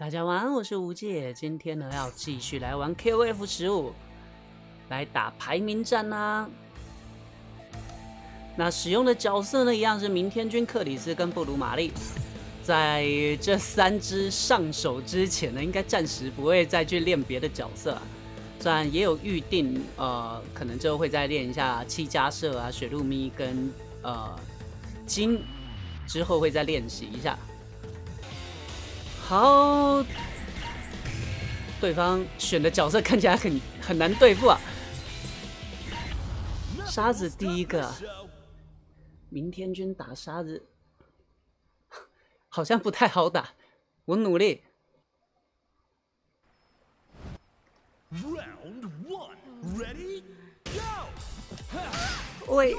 大家晚安，我是吴界。今天呢，要继续来玩 KOF 十五，来打排名战啦。那使用的角色呢，一样是明天君克里斯跟布鲁玛丽。在这三只上手之前呢，应该暂时不会再去练别的角色。啊虽然也有预定，呃，可能之后会再练一下七加社啊、水陆咪跟呃金，之后会再练习一下。好，对方选的角色看起来很很难对付啊！沙子第一个，明天君打沙子，好像不太好打，我努力。Round one, ready, go! 喂。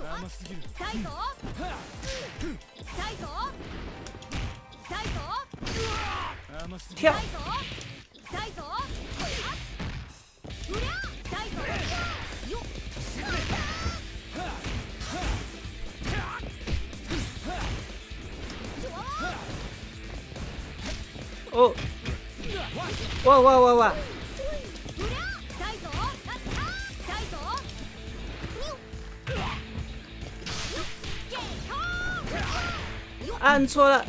甘すぎる痛いぞ。痛いぞ。痛いぞ。甘すぎる痛いぞ。痛いぞ。うりゃ痛いぞ。よっおわわわわ按错了。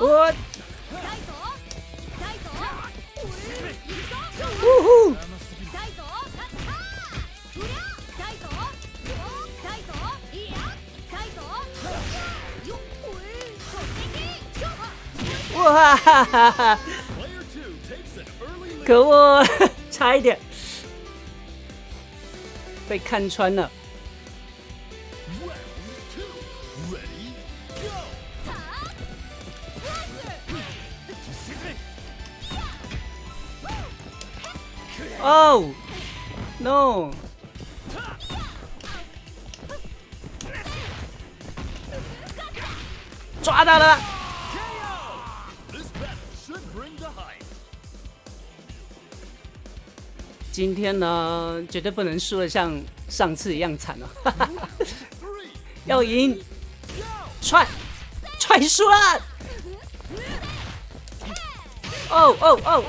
我。呜呼。哇哈哈哈！可恶，差一点被看穿了。哦，no！抓到了。今天呢，绝对不能输的像上次一样惨哦！要赢，踹，踹输了！哦哦哦！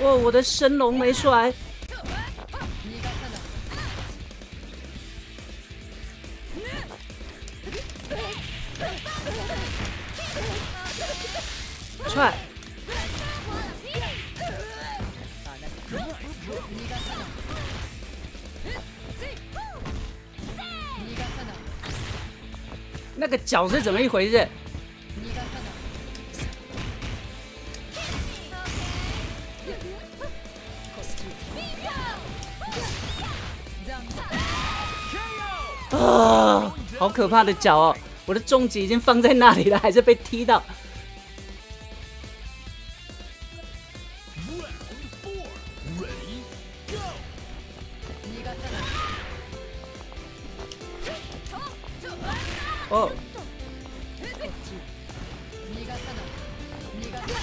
哦，我的神龙没出来，脚是怎么一回事？啊！好可怕的脚哦！我的重击已经放在那里了，还是被踢到。こっち逃がさない逃がさない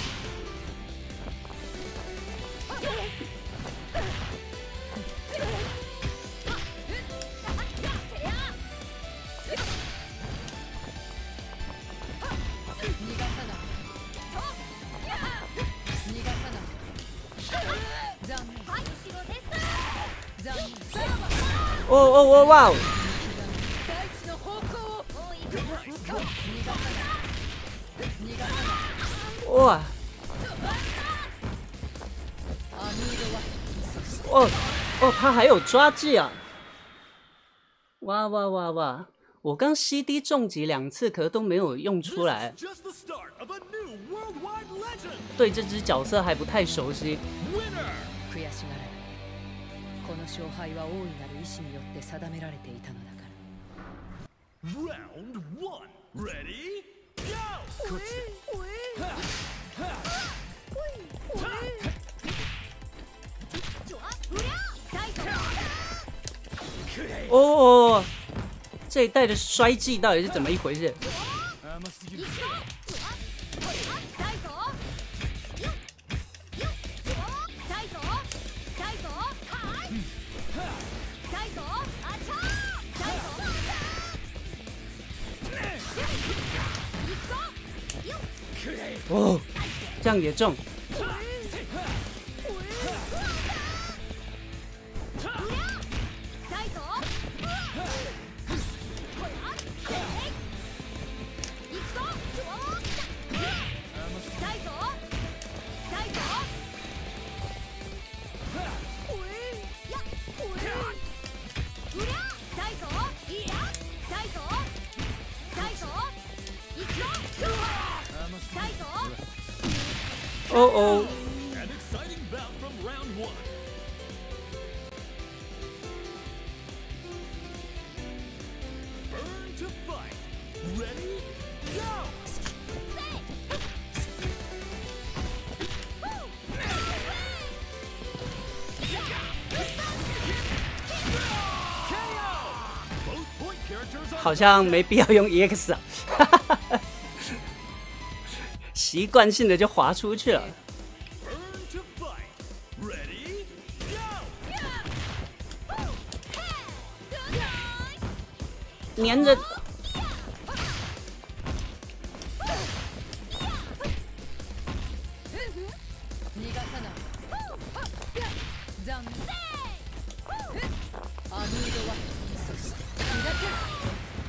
おおおおわお哇！哦哦，他还有抓技啊！哇哇哇哇！我刚 CD 重击两次，可都没有用出来。对这只角色还不太熟悉。哦，这一代的衰技到底是怎么一回事？这样哦哦。好像没必要用 EX 啊。习惯性的就滑出去了，粘着。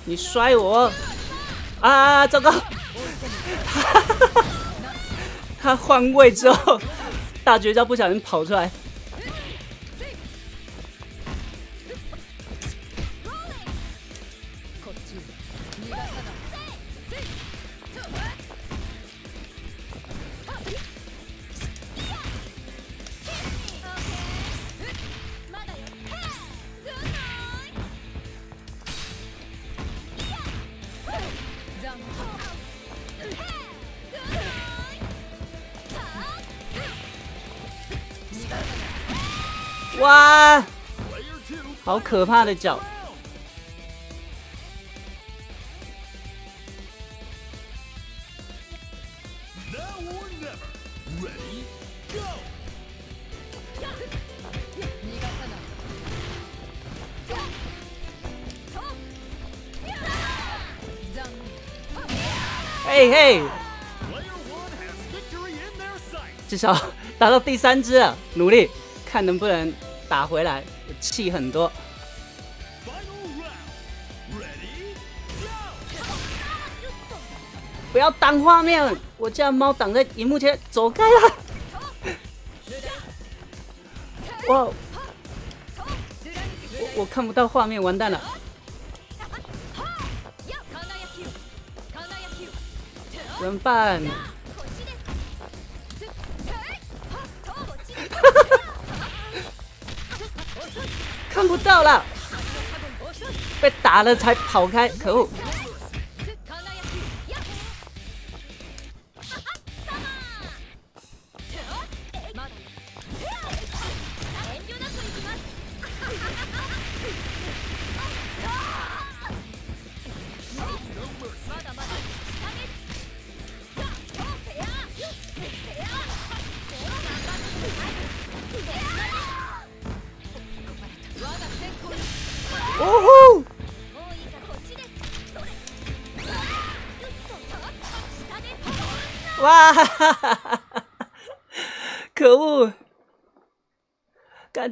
你摔我！啊，糟糕！他换位之后，大绝招不小心跑出来。可怕的脚！嘿嘿，至少 打到第三只了，努力看能不能。打回来，气很多。要挡画面，我家猫挡在荧幕前，走开了。我我看不到画面，完蛋了。怎么办？看不到了，被打了才跑开，可恶！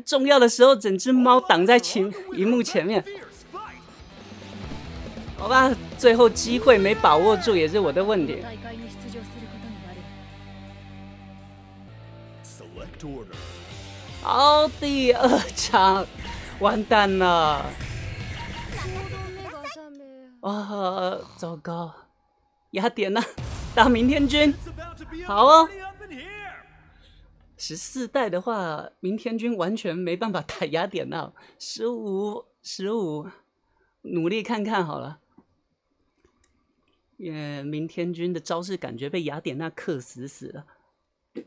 重要的时候，整只猫挡在屏荧幕前面。好吧，最后机会没把握住，也是我的问题。好，第二场，完蛋了。啊，糟糕！雅典娜打明天君，好哦。十四代的话，明天君完全没办法打雅典娜。十五，十五，努力看看好了。耶，明天君的招式感觉被雅典娜克死死了。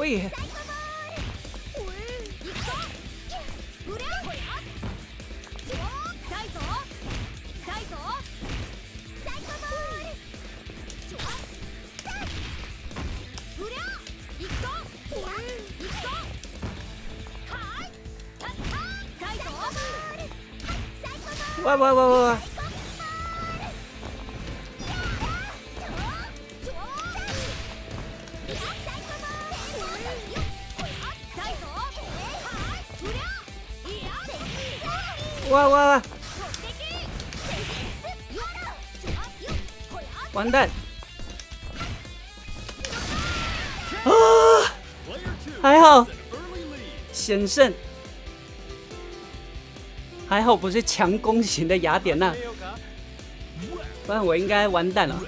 喂！喂喂喂喂喂！喂险胜。还好不是强攻型的雅典娜，不然我应该完蛋了。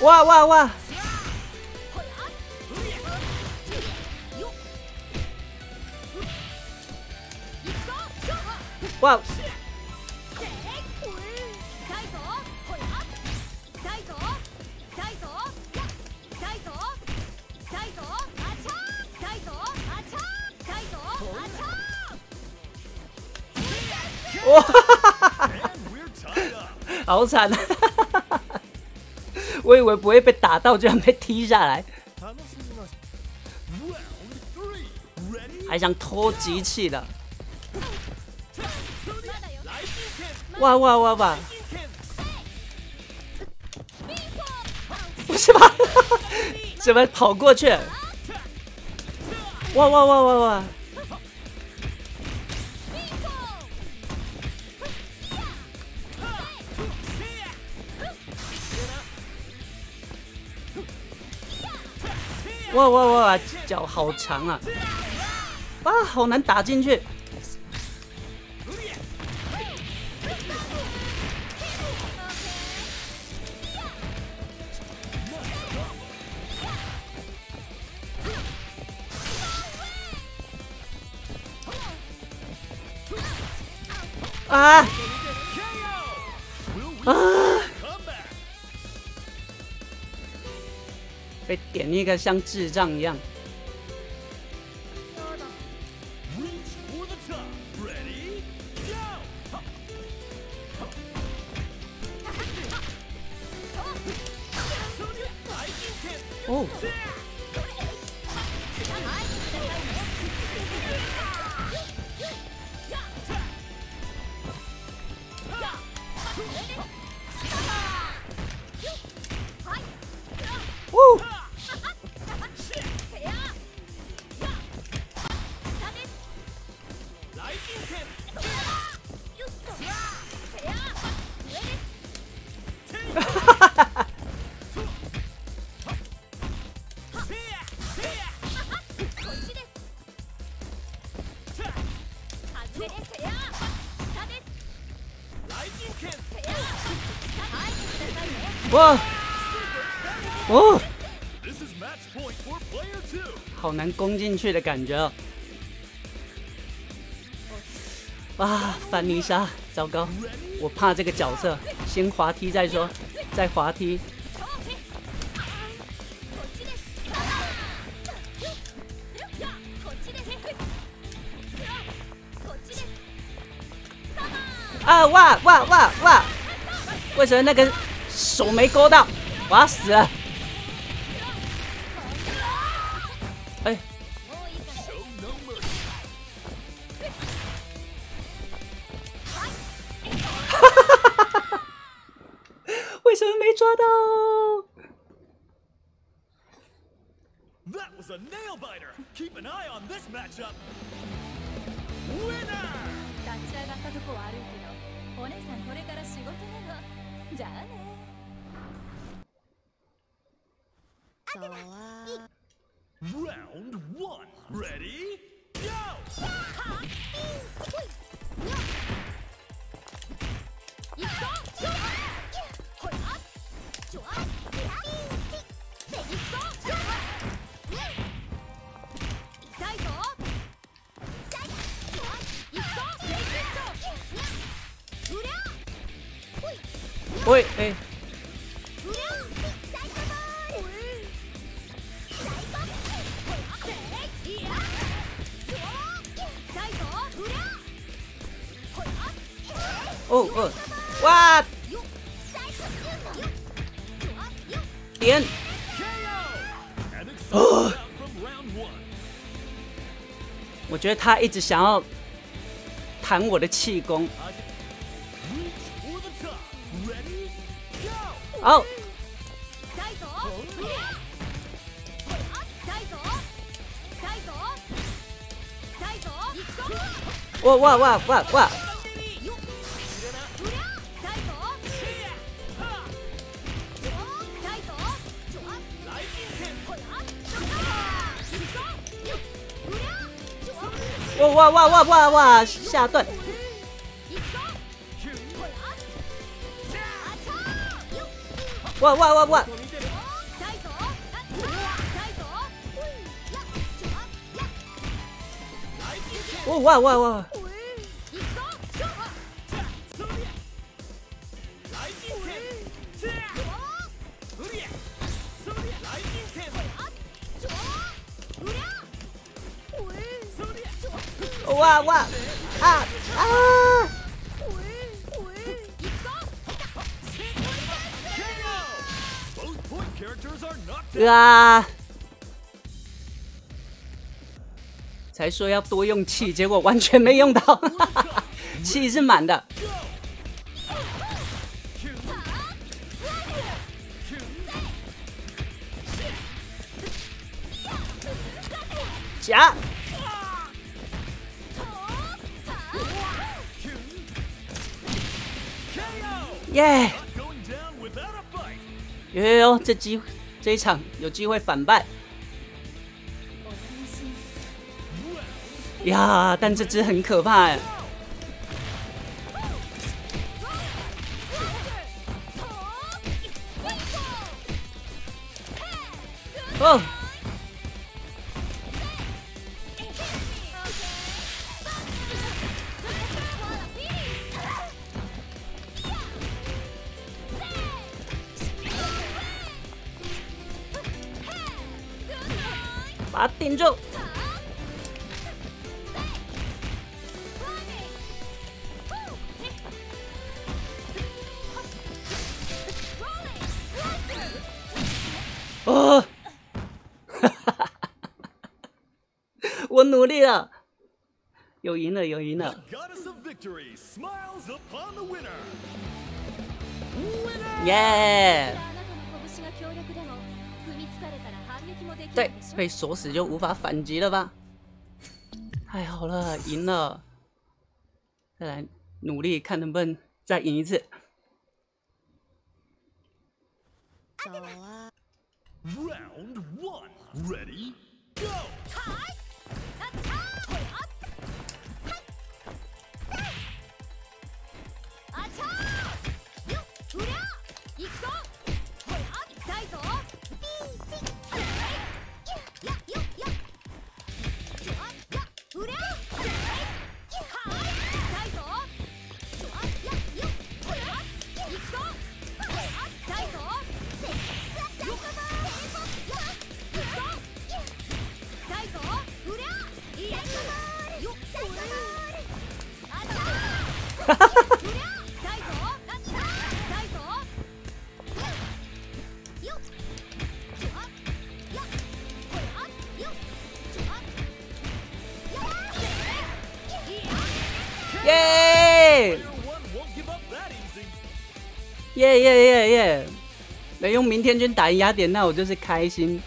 哇哇！哇！哇！好惨啊！我以为不会被打到，居然被踢下来，还想偷机器的。哇哇哇哇！不是吧？怎么跑过去？哇哇哇哇哇！哇哇哇！脚好长啊！啊，好难打进去！啊！你应该像智障一样。哇！哦，好难攻进去的感觉哦！啊，凡妮莎，糟糕，我怕这个角色，先滑梯再说，再滑梯。啊哇哇哇哇！为什么那个？手没勾到，我要死了！哎，为什么没抓到？Round one, ready, go! 喂，哎。哦哦，哇！点。哦。我觉得他一直想要弹我的气功。好。哇哇哇哇哇！哇哇哇哇哇哇！下段！哇哇哇哇！哇哇哇哇！哇哇啊啊！啊！才说要多用气，结果完全没用到，气是满的。夹。耶！有有有，这机这一场有机会反败。呀，但这只很可怕哎。哦，我努力了，有赢了，有赢了！耶！对，被锁死就无法反击了吧？太好了，赢了！再来努力看能不能再赢一次。Round one. Ready? Go! Hi! 用明天军打赢雅典，那我就是开心。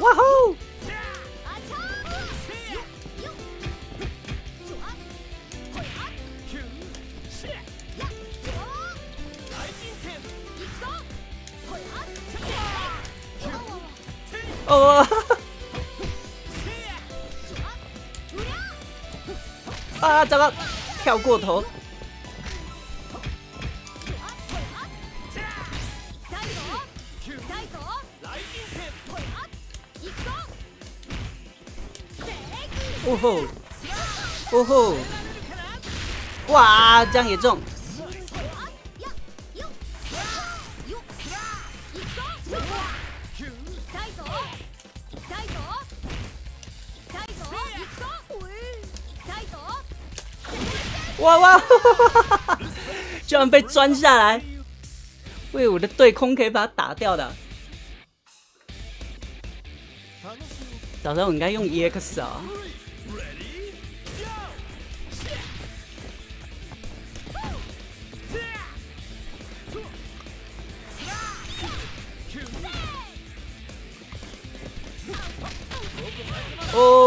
哇吼！哦！啊！糟糕，跳过头。哦吼！哦吼！哇，这样也中！哇哇！居然被钻下来，为我的对空可以把他打掉的。早知道我应该用 EX 啊。哦。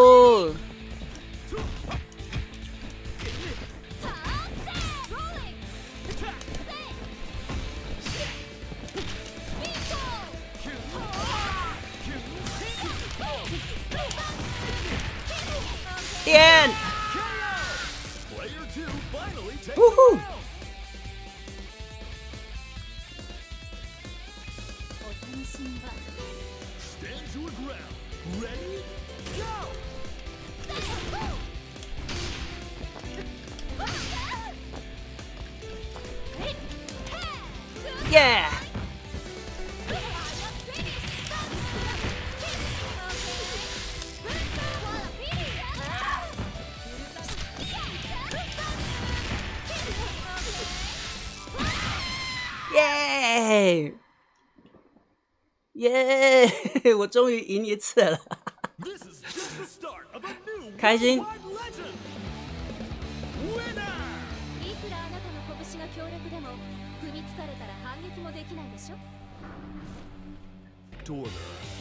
耶！耶！我终于赢一次了，开心。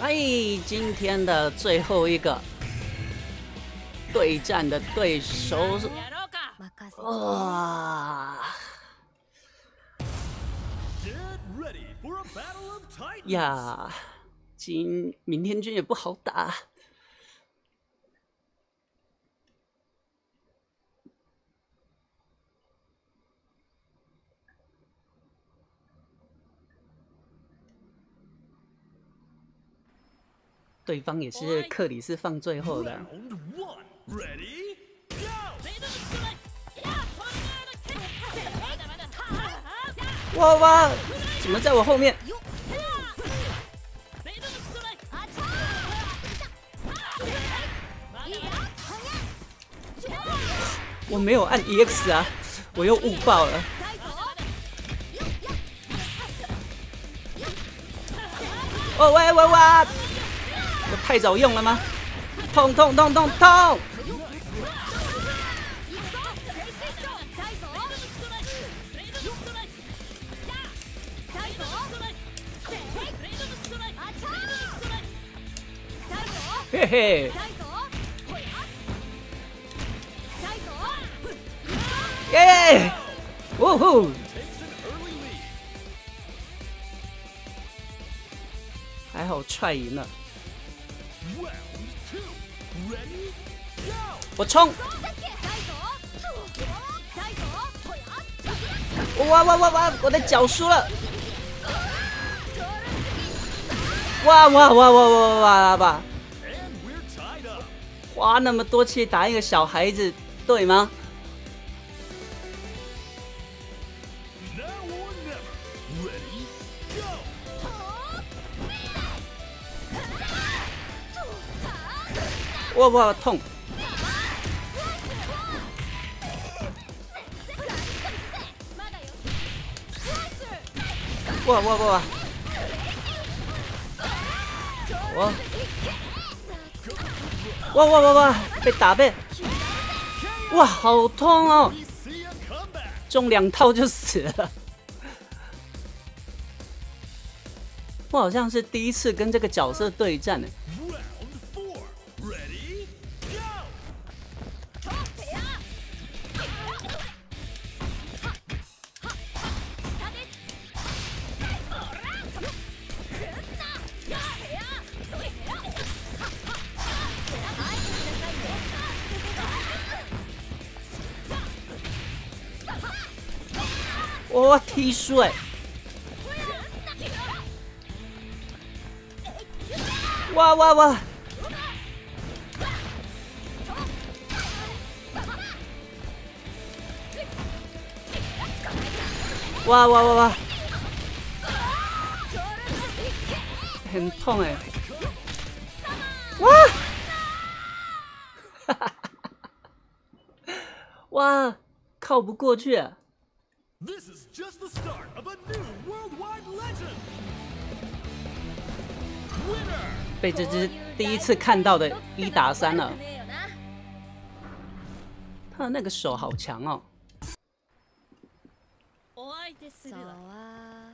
哎，今天的最后一个对战的对手是哇呀，今明天军也不好打。对方也是克里斯放最后的。哇 哇！怎么在我后面？我没有按 EX 啊，我又误爆了。哦喂喂喂！我太早用了吗？痛痛痛痛痛！嘿嘿！耶！呜呼！还好踹赢了。我冲！哇哇哇哇！我的脚输了！哇哇哇哇哇哇哇！花那么多气打一个小孩子，对吗？哇哇痛！哇哇哇！我哇哇哇哇！被打被！哇，好痛哦！中两套就死了。我好像是第一次跟这个角色对战呢。哇！踢水！哇哇哇！哇哇哇哇！很痛哎！哇！哇！靠不过去。is just the start of a new worldwide legend. Winner. 被这只第一次看到的一打三了，他的那个手好强哦。そうは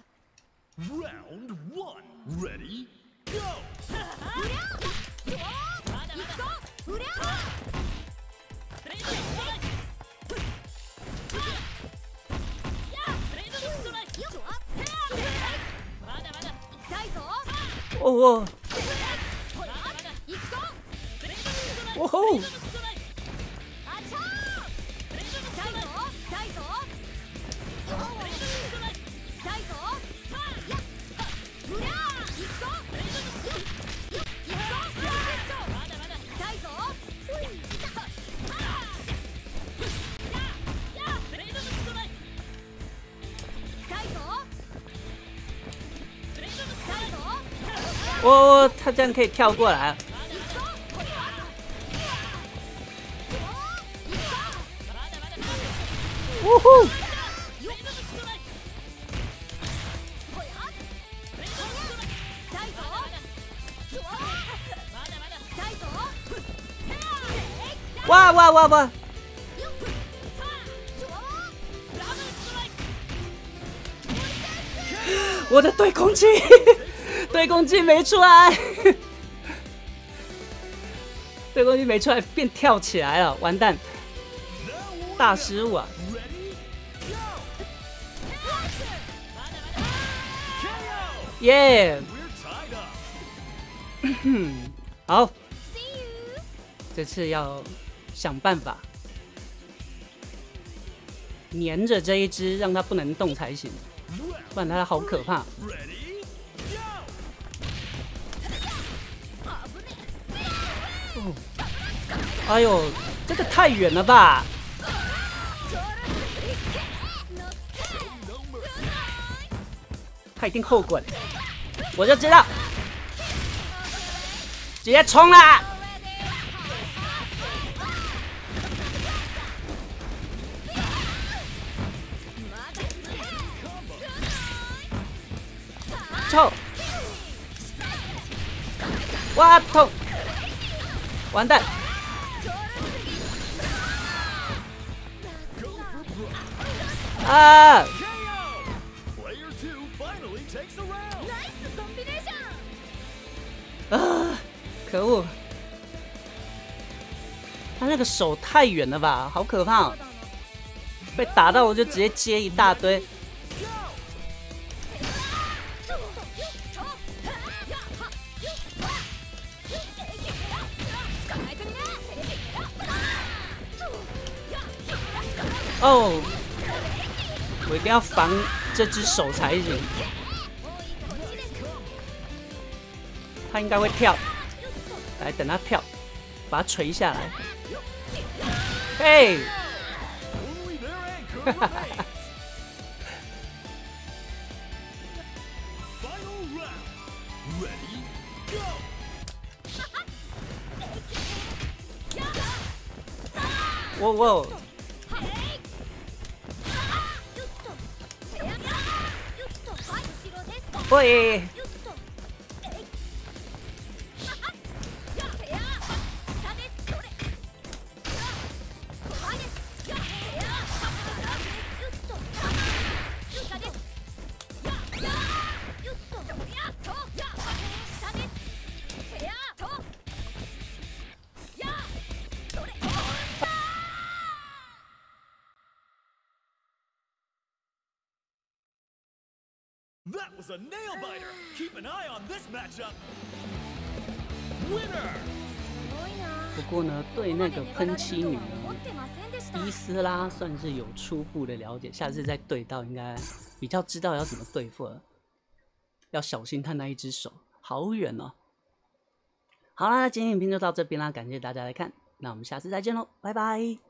Round one. Ready? Go. 哦哦哦吼！哦，他这样可以跳过来。呜呼！哇哇哇哇！我的对空气，对攻击没出来，对攻击没出来，变跳起来了，完蛋，大失误啊！耶 好，这次要想办法黏着这一只，让它不能动才行，不然它好可怕。哎呦，这个太远了吧！他一定后滚，我就知道，直接冲啦！冲！哇痛！完蛋！啊啊，可恶，他那个手太远了吧，好可怕，被打到我就直接接一大堆。oh。一定要防这只手残人。他应该会跳，来等他跳，把他锤下来。嘿，哇 哇！Oi! 不过呢，对那个喷漆女，伊斯拉算是有初步的了解，下次再对到应该比较知道要怎么对付了。要小心他那一只手，好远哦。好啦，今天影片就到这边啦，感谢大家来看，那我们下次再见喽，拜拜。